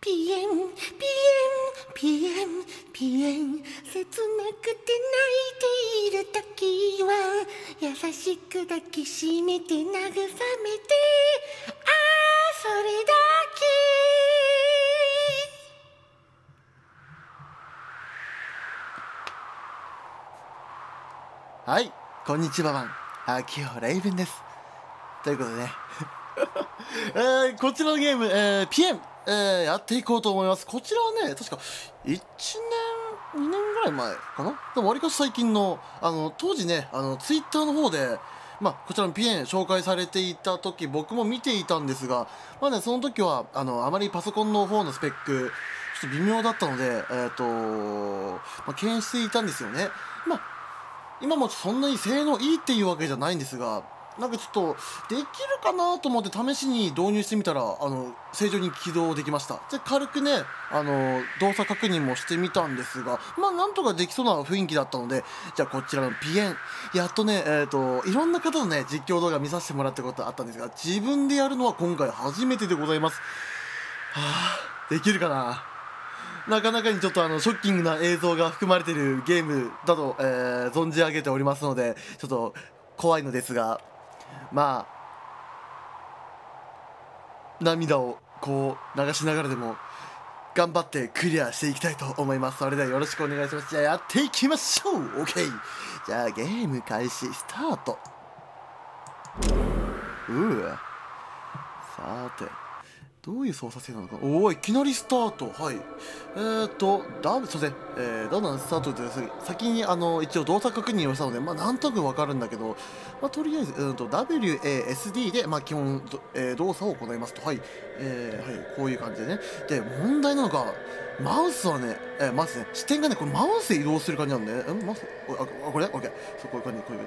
ピエンピエンピエンピエン。切なくて泣いている時は優しく抱きしめて慰めて。ああそれだけ。はいこんにちはマン。秋葉レイブンです。ということでね。えー、こちらのゲーム、えー、ピエン。えー、やっていこうと思います。こちらはね、確か1年、2年ぐらい前かな？でもわりかし最近の、あの、当時ね、あの、ツイッターの方で、まあ、こちらのピエン紹介されていた時、僕も見ていたんですが、まあね、その時は、あの、あまりパソコンの方のスペック、ちょっと微妙だったので、えっ、ー、と、まあ、敬遠していたんですよね。まあ、今もそんなに性能いいっていうわけじゃないんですが、なんかちょっとできるかなと思って試しに導入してみたらあの正常に起動できました。で軽くねあの動作確認もしてみたんですがまあなんとかできそうな雰囲気だったのでじゃあこちらのピエンやっとねえっ、ー、といろんな方のね実況動画見させてもらったことあったんですが自分でやるのは今回初めてでございます。はあできるかな。なかなかにちょっとあのショッキングな映像が含まれているゲームだと、えー、存じ上げておりますのでちょっと怖いのですがまあ涙をこう流しながらでも頑張ってクリアしていきたいと思います。それではよろしくお願いします。じゃあやっていきましょう。OK じゃあゲーム開始スタート。うわさてどういう操作性なのか。おおいきなりスタート。はい。えーとダブすいません。えー、ダブスタートで先にあの一応動作確認をしたのでまあなんとなくわかるんだけどまあとりあえずうんと WASD でまあ基本、えー、動作を行いますと。はい。えー、はい。こういう感じでね。で問題なのがマウスはね、えー、まずね、視点がね、これマウスで移動する感じなんで、えマウス？あ、これ？オッケー。そう、こういう感じ、こういう感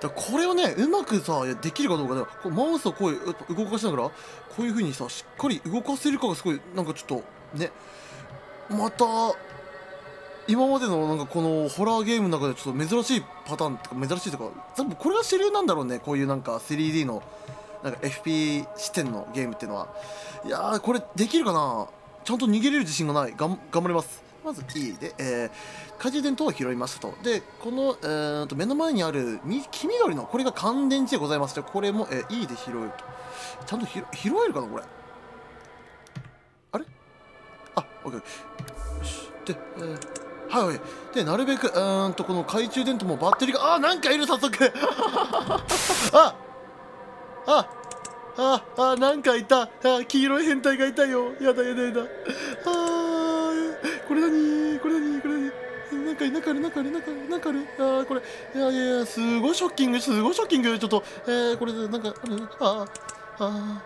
じ。だこれをね、うまくさ、できるかどうかで、こうマウスをこう動かしながら、こういう風にさ、しっかり動かせるかがすごい、なんかちょっと、ね、また、今までのなんかこのホラーゲームの中でちょっと珍しいパターンとか珍しいとか多分これが主流なんだろうね。こういうなんか 3D のなんか FP 視点のゲームっていうのは。いやーこれできるかな？ちゃんと逃げれる自信がない。がん頑張ります。まず E で、えー、懐中電灯を拾いましたと。でこの、えー、と目の前にある黄緑のこれが乾電池でございましてこれも、えー、E で拾えると。ちゃんと拾えるかなこれ？あれ？あ OK よし。で、えーはい。はい。で、なるべく、うんと、この懐中電灯もバッテリーが、あ、なんかいる、早速。ああああなんかいた。あ黄色い変態がいたよ。やだやだやだ。あこれ何？これ何？これ何？なんかなんかあるなんかあるなあるなんかある。あこれ。いやいやいやすごいショッキングすごいショッキング。ちょっとえー、これなんかある？ああ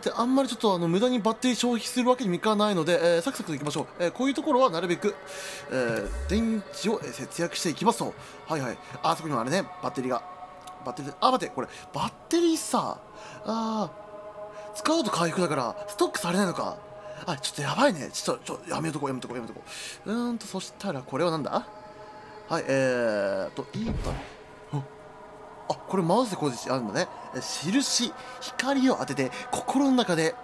であんまりちょっとあの無駄にバッテリー消費するわけにもいかないので、えー、サクサクといきましょう、えー、こういうところはなるべく、えー、電池を節約していきますと。はいはい。あそこにもあれね。バッテリーが。バッテリーあ待ってこれバッテリーさあ使うと回復だからストックされないのか。あちょっとやばいね。ちょっとちょやめとこうやめとこうやめとこう。うーんとそしたらこれはなんだ？はいえーといいかあこれマウスでこうしてあるんだね印光を当てて心の中で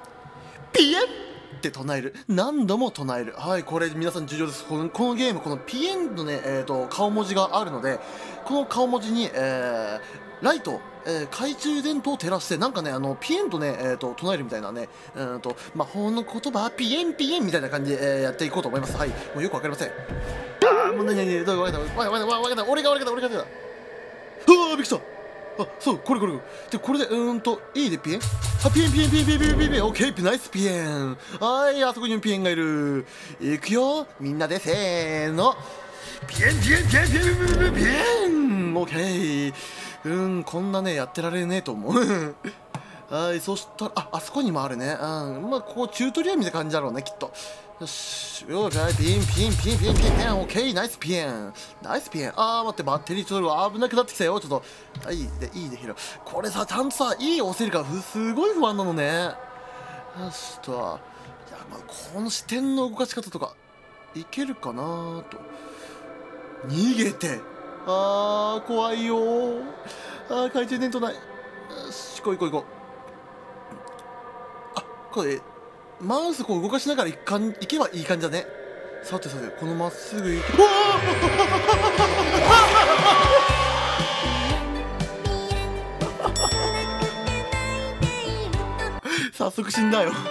ピエンって唱える。何度も唱える。はいこれ皆さん重要です。このこのゲームこのピエンのね、えーと、顔文字があるのでこの顔文字に、えー、ライトえー、懐中電灯を照らしてなんかねあのピエンとね、えーと、唱えるみたいなねうんと魔法の言葉ピエンピエンみたいな感じで、えー、やっていこうと思います。はいもうよくわかりません。ああもう何何どうわかったわかったわかった俺が悪かった俺が悪かった。うわびっくりした。あそうこれこれ。でこれでうーんといいでピエン？あピエンピエンピエンピエンピエンピエンピエン。オッケーナイスピエン。はいあそこにもピエンがいる。いくよ。みんなでせーの。ピエンピエンピエンピエンピエンピエン。ピエンオッケーうんこんなねやってられねえと思う。はいそしたらああそこにもあるね。うん。まあここチュートリアルみたいな感じだろうねきっと。よしよしピンピンピンピンピンピン。オッケーナイスピン。ナイスピン。あー待ってバッテリーちょっと危なくなってきたよ。ちょっと。はいでいいでひろこれさちゃんとさいい押せるからすごい不安なのね。よしといやまあこの視点の動かし方とかいけるかなと。逃げて。あー怖いよあー懐中電灯ない。よし行こう行こう行こうあこれ。マウスこう動かしながらいかんいけばいい感じだね。さてさてこのまっすぐいくうわー！早速死んだよ。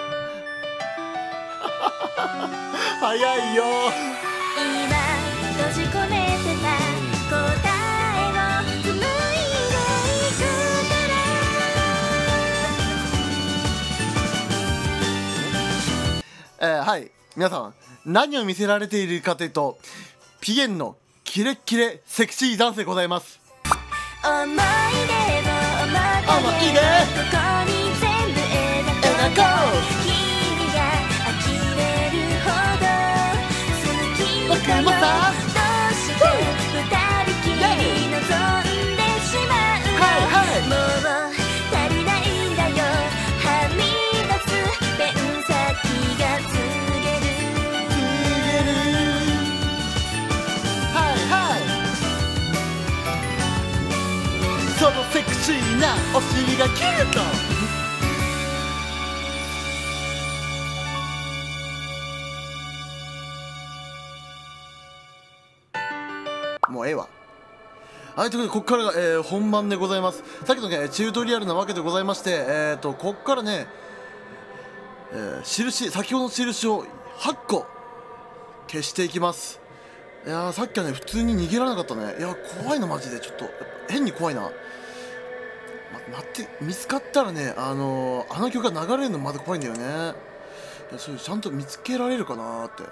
早いよえーはい。皆さん何を見せられているかというとピエンのキレッキレセクシーダンスでございます。なお尻がキュート。もうええわ。はい、ということで、ここからが、えー本番でございます。さっきのね、チュートリアルなわけでございまして、えっ、と、ここからね、えー印、先ほどの印を8個消していきます。いやさっきはね普通に逃げられなかったね。いや怖いなマジで。ちょっと変に怖いな、待って見つかったらねあのあの曲が流れるのまだ怖いんだよね。いやそれちゃんと見つけられるかなって。いや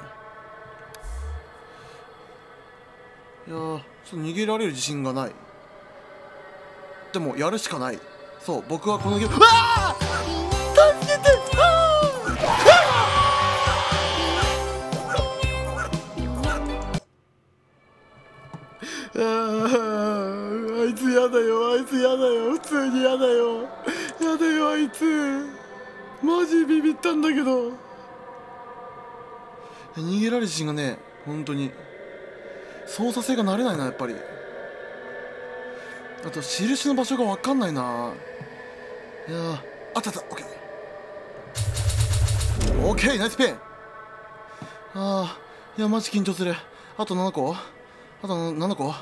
ちょっと逃げられる自信がない。でもやるしかない。そう僕はこのゲームうわー！やだよ。やだよあいつ。マジビビったんだけど。逃げられる自信がね本当に。操作性が慣れないなやっぱり。あと印の場所が分かんないな。いやあったあった。オッケー。オッケーナイスペン。あー。いやマジ緊張する。あと7個？あと7個？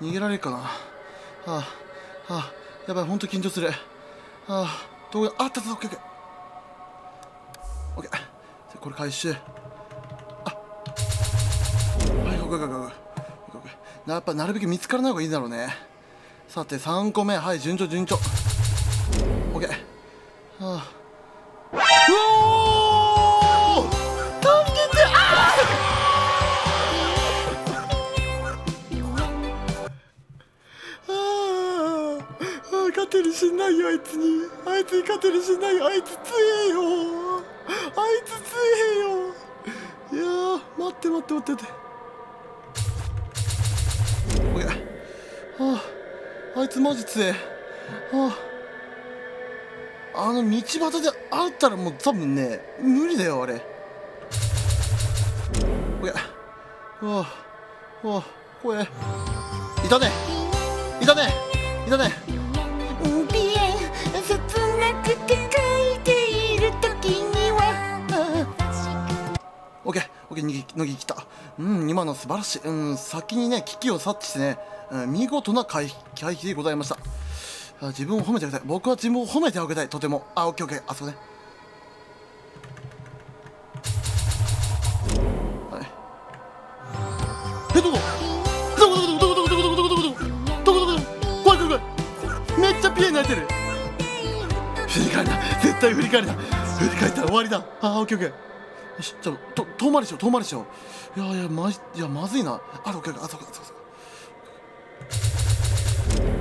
逃げられるかな。あー。あやばい本当緊張する。ああどこあったあったオッケーオッケーオッケーじゃこれ回収あはいオッケーオッケーオッケーオッケーオッケーやっぱなるべく見つからない方がいいだろうね。さて3個目。はい順調順調。勝てるしんないよあいつにあいつに勝てるしんないよあいつ強えよ。あいつ強えよ。いやー待って待って待って待って。オッケーあああいつマジ強え。あああの道端であったらもう多分ね無理だよあれ。オッケーあああ怖えいたね。いたね。いたね。オッケーオッケー逃げ逃げ切った。うん今の素晴らしい。うん先にね危機を察知してね、うん、見事な回避回避でございました。あ自分を褒めてあげたい。僕は自分を褒めてあげたい。とても。あオッケーオッケーあそこね。はい。えどこ？どこ？どこ？どこ？どこ？どこ？どこ？どこ？どこ？どこ？どこ？どこ？どこ？どこ？怖い怖い怖いめっちゃピエン泣いてる振り返るな絶対振り返るな振り返ったら終わりだあオッケーオッケーよしちょっと遠回りしよう遠回りしよう。いやいやまいやまずいな。あオッケーあそうかそうかそうか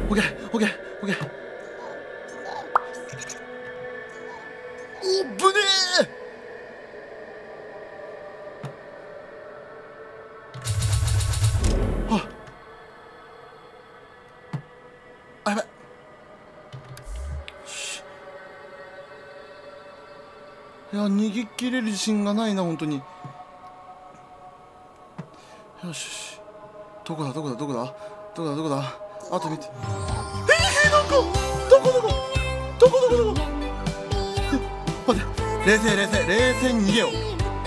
オッケーオッケーオッケーおぶねえいや逃げ切れる自信がないな本当に。よしどこだどこだどこだ？どこだどこだ？あと見て。えー、どこどこどこどこ？どこどこ？どこえ待って。冷静冷静冷静に逃げよう。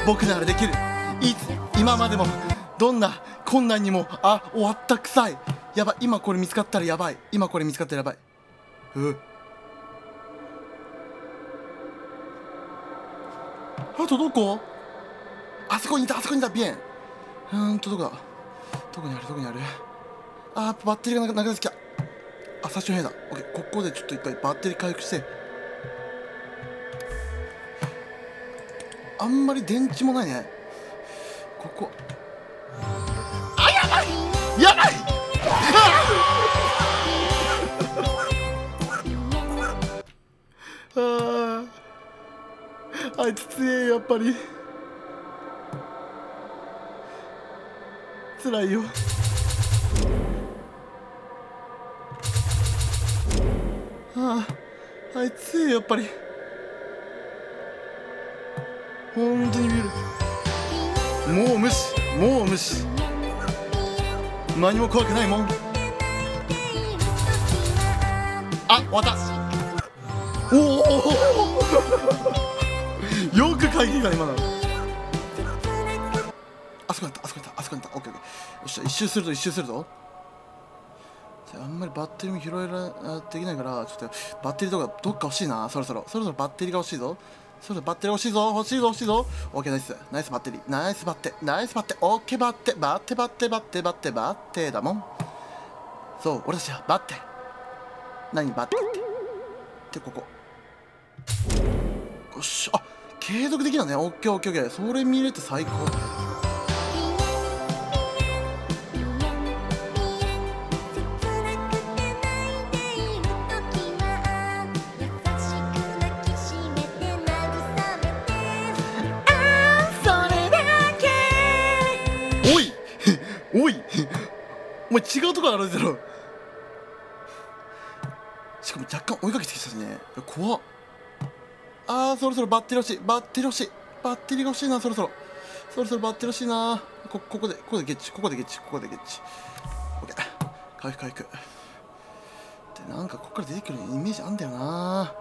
僕ならできる。いつ今までもどんな困難にもあ終わったくさい。やばい今これ見つかったらやばい。今これ見つかったらやばい。うあとどこあそこにいたあそこにいたビエン。うーんとどこだ？どこにある？どこにある？あーバッテリーがなくなってきた。あ最初の部屋だ。オッケー。ここでちょっと一回バッテリー回復して。あんまり電池もないね。ここ。あやばい！やばい！あ ーあいつ強えやっぱり。辛いよ。あああいつ強えやっぱり。本当に見える。もう無視。もう無視。何も怖くないもん。あ終わった。おおよく回避が今の。あそこにったあそこにったあそこにった。オッケーオッケー。よっしゃ一周するぞ一周するぞ。あんまりバッテリーも拾えられできないからちょっとバッテリーとかどっか欲しいな。そろそろ。そろそろバッテリーが欲しいぞ。そろそろバッテリー欲しいぞ。欲しいぞ欲しいぞ。オッケーナイス。ナイスバッテリー。ナイスバッテ。ナイスバッテ。オッケーバッテ。バッテバッテバッテバッテ。バッテだもん。そう俺たちはバッテ。何バッテってでここ。よっしあ継続できるのねオッケーオッケーオッケー。それ見れて最高おい。おい。お前違うとこ歩いてろ。しかも若干追いかけてきたしね。怖っあーそろそろバッテリー欲しい。バッテリー欲しい。バッテリーが欲しいなそろそろ。そろそろバッテリー欲しいな。こここでここでゲッチここでゲッチここでゲッチ。オッケー。回復回復。でなんかここから出てくるイメージあんだよな。あ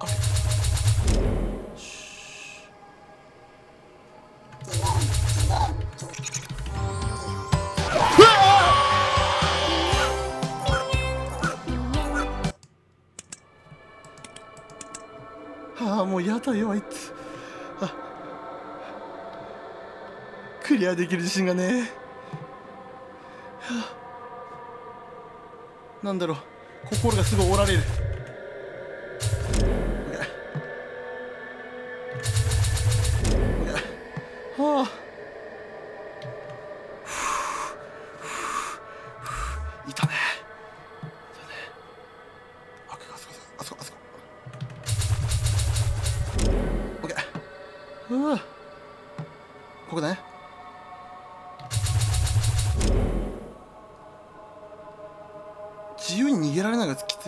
ああもうやだよあいつあクリアできる自信がね。え、はあ、なんだろう。心がすごい折られる。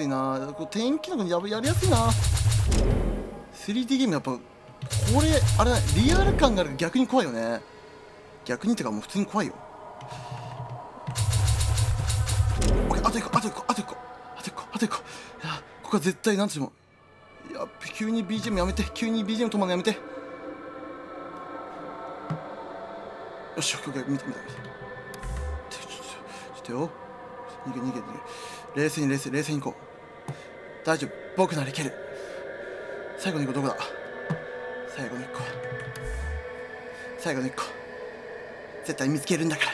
られないな。こう天気のややりやすいな。3D ゲームやっぱこれあれリアル感があるから逆に怖いよね。逆にってかもう普通に怖いよ。あと1個あと1個あと1個あと1個あと1個。いやここは絶対なんとしてもいや急に BGM やめて急に BGM 止まるのやめて。よし OK OK 見て見て見て。ちょちょちょちょっとよ。逃げ逃げ逃げ。冷静に冷静冷静に行こう。大丈夫。僕ならいける。最後の1個どこだ？最後の1個最後の1個。絶対見つけるんだから。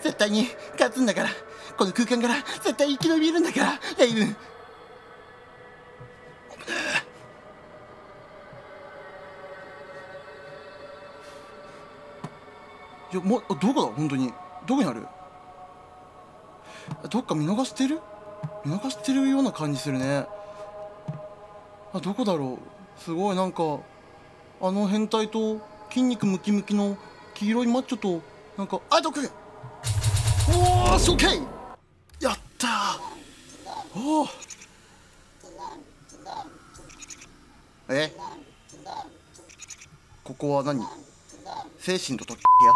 絶対に勝つんだから。この空間から。絶対生き延びるんだから。レイブン。い。やもどこだ？本当に。どこにある？どっか見逃してる？見逃してるような感じするね。あどこだろう？すごいなんかあの変態と筋肉ムキムキの黄色いマッチョとなんかあどこおーし OK やったおおえ？ここは何？精神と時部屋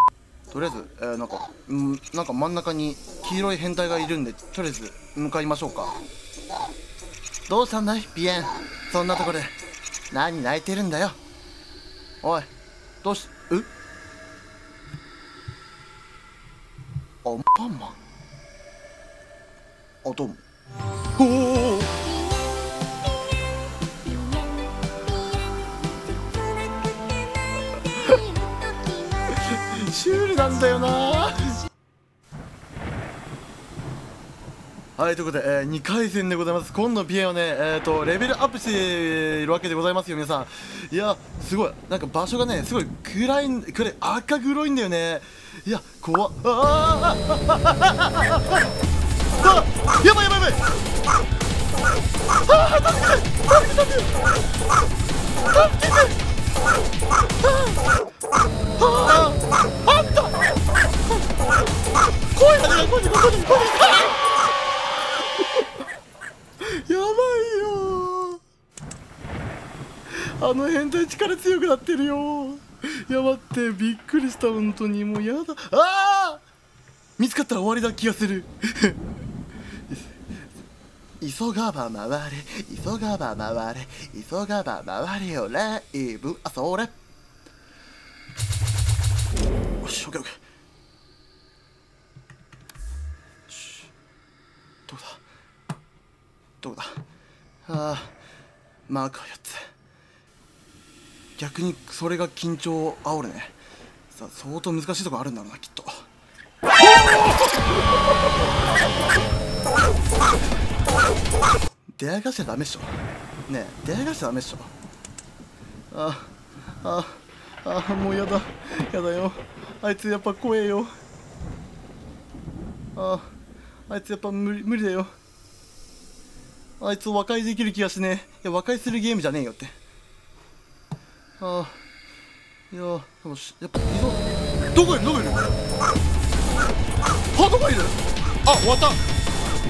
とりあえず、えーなんか、うん、なんか真ん中に黄色い変態がいるんでとりあえず向かいましょうか。どうしたんだいビエン。そんなところで。何泣いてるんだよ。おいどうしえアンパンマンあどうも。おおシュールなんだよな。はいということで、えー、2回戦でございます。今度ピエをね、えーと、レベルアップしているわけでございますよ皆さん。いやすごい。なんか場所がねすごい暗い暗い赤黒いんだよね。いや怖っ。あーあやばいやばいやばいあー助けて助けて助けて助けてあーあっ。た声が出ない声が出ない声が出ないやばいよあの変態力強くなっ。てるよやばっ。てびっ。くりした本当にもうやだああ見つかっ。たら終わりだ気がする急がば回れ急がば回れ急がば回れよレイブあそれ。よしオッケーオッケーどこだ？どこだ？ああマーカー4つ。逆にそれが緊張を煽るね。さ相当難しいとこあるんだろうなきっと。出会いがしちゃダメっしょ。ねえ出会いがしちゃダメっしょ。ああああもうやだ。やだよ。あいつやっぱ怖えよ。ああいつやっぱ無理無理だよ。あいつ和解できる気がしねえ。いや和解するゲームじゃねえよって。ああいやでもし。やっぱ移動どこいる？どこいる？あどこいる？あ終わった。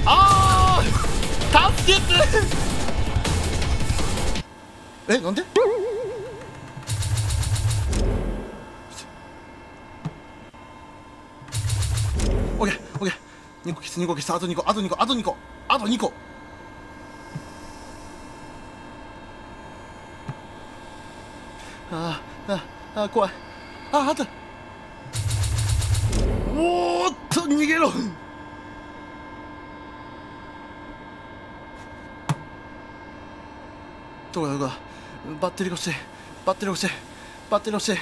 あー！助けて えなんで？オッケーオッケー2個消す2個消す。あと2個あと2個あと2個あと2個。あーああ怖い。ああったおーっと逃げろどこだどこだバッテリーが欲しい。バッテリー欲しい。バッテリー欲しい。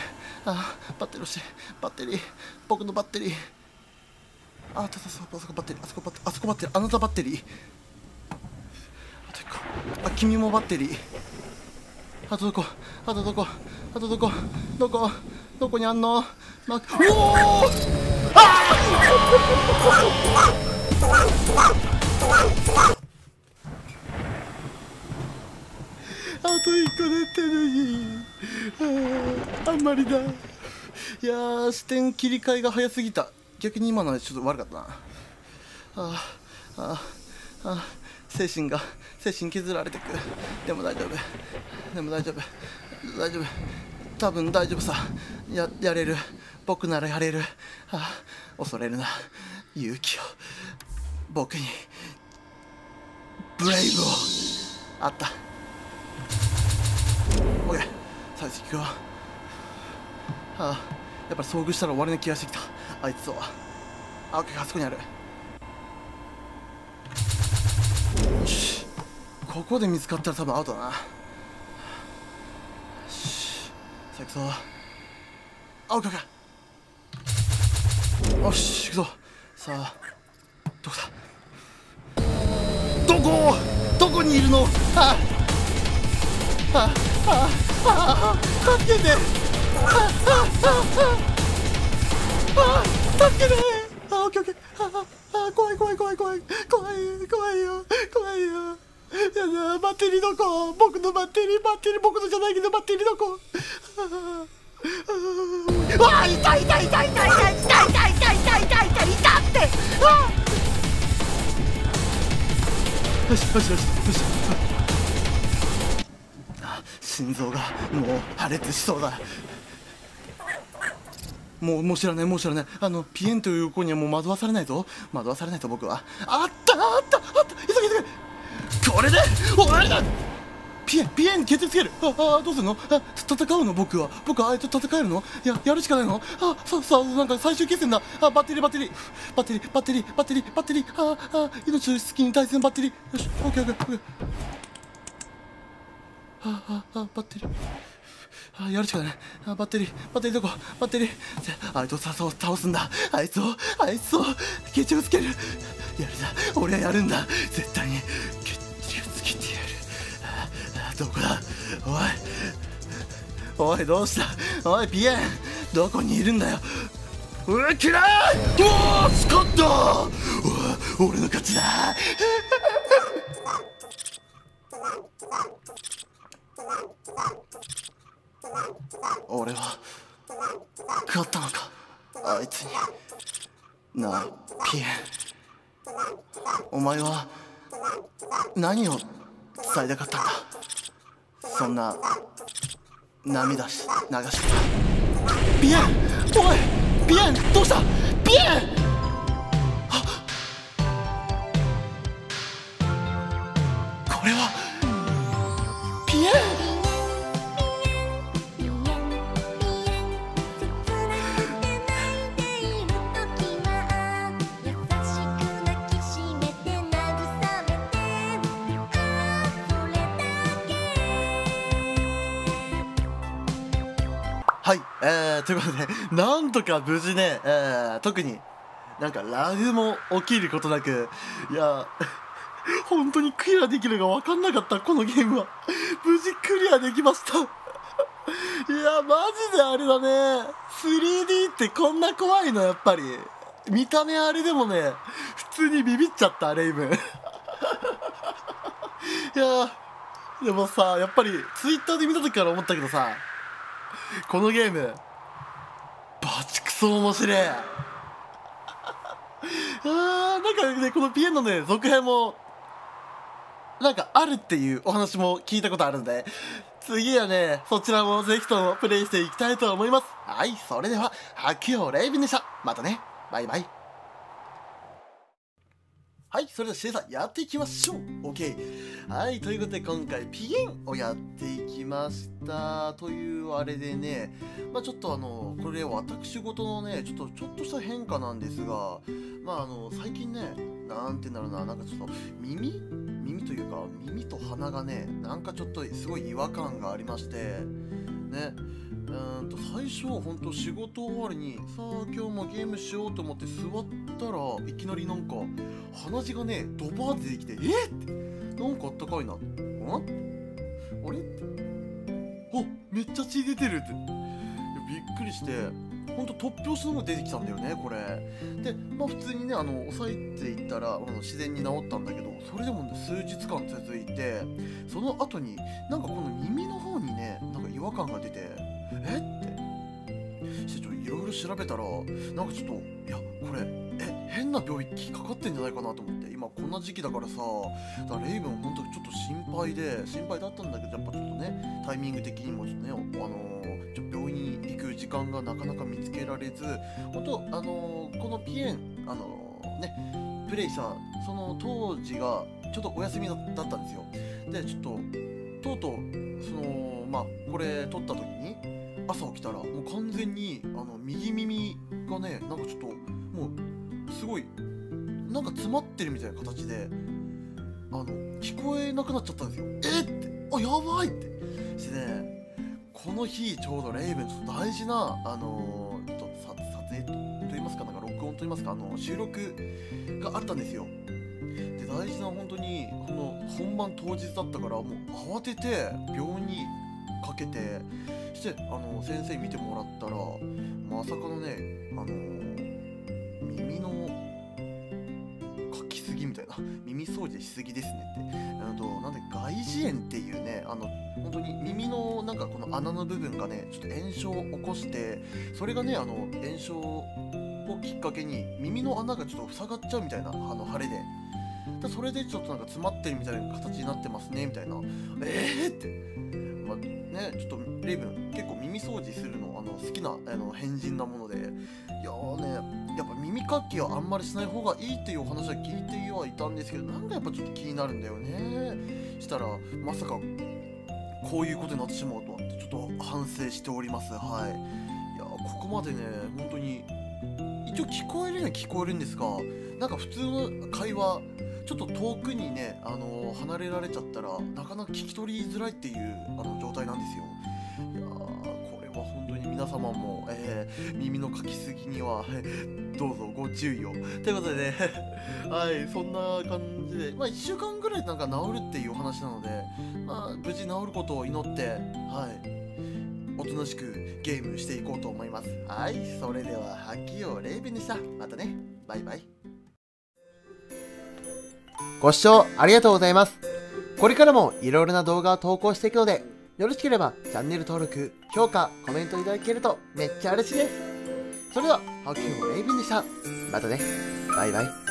あバッテリー欲しい。バッテリー。僕のバッテリー。ああたたそあそこバッテリー。あそこバッテリー。あそこバッテリー。あなたバッテリー。あと1個。あ君もバッテリー。あとどこ？あとどこ？あとどこ？どこ？どこにあんの？マークおおあと一個だったのに。ああんまりだ。いやー視点切り替えが早すぎた。逆に今のはちょっと悪かったな。あああ精神が精神削られてく。でも大丈夫。でも大丈夫。大丈夫。多分大丈夫さ。ややれる。僕ならやれる。あー恐れるな。勇気を。僕に。ブレイブを。あった。最初行くよああやっぱり遭遇したら終わりな気がしてきた。あいつとは。あオッケーあそこにある。よし。ここで見つかったら多分アウトだな。よし。さあ行くぞあオッケーオッケーよし行くぞ。さあどこだ？どこ？どこにいるの？ああああ。あ助けて。あああ助けて。あオッケーオッケー。ああ怖い怖い怖い怖い。怖い怖いよ。怖いよ。やだバッテリーどこ。僕のバッテリーバッテリー僕のじゃないけどバッテリーどこ。あああ痛い痛い痛い痛い痛い痛い痛い痛い痛い痛い痛い痛い。痛って。あよしよしよしよし。あ心臓がもう破裂しそうだ。もうもう知らないもう知らない。あのピエンという子にはもう惑わされないぞ。惑わされないと僕は。あったあったあった。急げ急げ。これで終わりだ。ピエンピエンに決定つける。ああどうするの？あ戦うの？僕は。僕はあいつと戦えるの？いややるしかないの？あささなんか最終決戦だ。あバッテリーバッテリー。バッテリーバッテリーバッテリーバッテリー。ああ命の好きに対戦バッテリー。よしオッケーオッケーオッケー。あああバッテリー。あやるしかない。あバッテリー。バッテリーどこ？バッテリー。あいつを倒すんだ。あいつをあいつを決着つける。やるんだ俺はやるんだ。絶対に。決着つけてやる。ああどこだ？おい。おいどうした？おいピエン。どこにいるんだよ？うわ嫌い！おおスコット！俺の勝ちだ。俺は勝ったのか？あいつになあピエン。お前は何を伝えたかったんだ？そんな涙し流して。ピエン！おい！ピエン！どうした？ピエン！なんとか無事ね、えー、特になんかラグも起きることなく、いや、本当にクリアできるか分かんなかった、このゲームは。無事クリアできました。いや、マジであれだね。3D ってこんな怖いの、やっぱり。見た目あれでもね、普通にビビっちゃった、レイブ。いや、でもさ、やっぱり Twitter で見た時から思ったけどさ、このゲームそ面白い。あーなんかねこのピエンのね続編もなんかあるっていうお話も聞いたことあるんで次はねそちらもぜひともプレイしていきたいと思います。はいそれでは白陽レイビンでしたまたね。バイバイ。はい、それではシエさんやっていきましょう !OK! はい、ということで今回ピエンをやっていきましたというあれでね、まあちょっとあの、これ私事のね、ちょっとちょっとした変化なんですが、まああの、最近ね、なんて言うんだろうな、なんかちょっと耳？耳というか耳と鼻がね、なんかちょっとすごい違和感がありまして、ね、うんと最初本当仕事終わりにさあ今日もゲームしようと思って座ったらいきなりなんか鼻血がねドバーって出てきてえっってなんかあったかいな。んあれ？ってあめっちゃ血出てるって。びっくりしてほんと突拍子のも出てきたんだよねこれ。でまあ普通にねあの抑えていったらあの自然に治ったんだけどそれでもね数日間続いてその後になんかこの耳の方にねなんか違和感が出てえ？って。してちょっといろいろ調べたらなんかちょっといやこれえ変な病気かかってんじゃないかなと思って今こんな時期だからさだからレイブン本当にちょっと心配で心配だったんだけどやっぱちょっとねタイミング的にもちょっとねあのーちょ病院に行く時間がなかなか見つけられず本当あのーこのピエンあのーねプレイしたその当時がちょっとお休みだったんですよ。でちょっととうとうそのまあこれ撮った時に朝起きたらもう完全にあの右耳がねなんかちょっともうすごいなんか詰まってるみたいな形であの聞こえなくなっちゃったんですよ。えってあやばいって。してねこの日ちょうどレイブンちょっと大事なあのちょっと撮影と言いますかなんか録音と言いますかあの収録があったんですよ。で大事な本当にこの本番当日だったからもう慌てて病院にかけてしてあの先生に見てもらったらまさかのねあの耳のかきすぎみたいな耳掃除しすぎですねって。あとなんで外耳炎っていうねあの本当に耳のなんかこの穴の部分がねちょっと炎症を起こしてそれがねあの炎症をきっかけに耳の穴がちょっと塞がっちゃうみたいなあの腫れで。だそれでちょっとなんか詰まってるみたいな形になってますねみたいな。えーって。まねちょっとレイブン結構耳掃除するのあの好きなあの変人なもので。いやねやっぱ耳かきはあんまりしない方がいいっていうお話は聞いてはいたんですけどなんかやっぱちょっと気になるんだよね。したらまさかこういうことになってしまうとはってちょっと反省しております。はい。いやここまでね本当に応聞こえるには聞こえるんですがなんか普通の会話ちょっと遠くにね、あの離れられちゃったらなかなか聞き取りづらいっていうあの状態なんですよ。いやーこれは本当に皆様も、えー耳のかきすぎにはどうぞご注意を。ということでね はいそんな感じでまあ1週間ぐらいなんか治るっていうお話なのでまあ無事治ることを祈ってはいおとなしくゲームしていこうと思います。はいそれでは秋をレイベンでした。またね。バイバイ。ご視聴ありがとうございます。これからもいろいろな動画を投稿していくのでよろしければチャンネル登録評価コメントいただけるとめっちゃ嬉しいです。それでは秋をレイベンでした。またね。バイバイ。